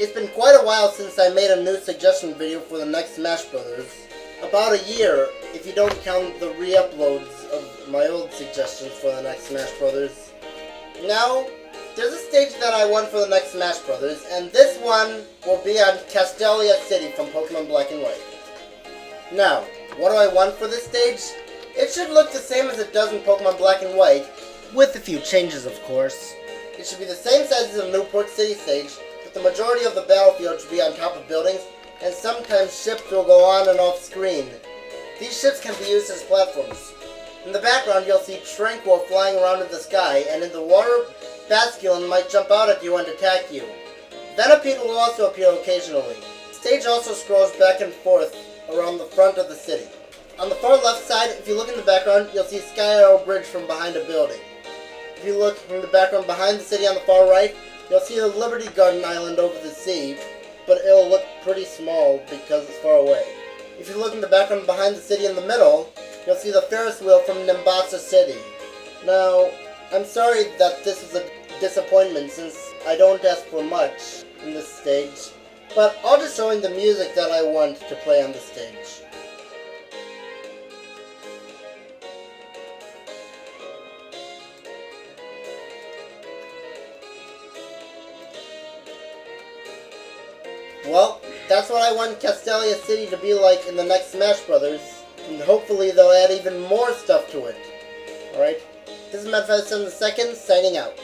It's been quite a while since I made a new suggestion video for the next Smash Brothers. About a year, if you don't count the re-uploads of my old suggestions for the next Smash Brothers. Now, there's a stage that I want for the next Smash Brothers, and this one will be on Castelia City from Pokemon Black and White. Now, what do I want for this stage? It should look the same as it does in Pokemon Black and White, with a few changes of course. It should be the same size as the New Pork City stage, the majority of the battlefield should be on top of buildings, and sometimes ships will go on and off screen. These ships can be used as platforms. In the background you'll see Tranquill flying around in the sky, and in the water, Basculin might jump out at you and attack you. Venipede will also appear occasionally. Stage also scrolls back and forth around the front of the city. On the far left side, if you look in the background, you'll see Sky Arrow Bridge from behind a building. If you look in the background behind the city on the far right, you'll see the Liberty Garden Island over the sea, but it'll look pretty small because it's far away. If you look in the background behind the city in the middle, you'll see the Ferris wheel from Nimbasa City. Now, I'm sorry that this is a disappointment since I don't ask for much in this stage, but I'll just show you the music that I want to play on the stage. Well, that's what I want Castelia City to be like in the next Smash Brothers, and hopefully they'll add even more stuff to it. Alright, this is Medfedson the second signing out.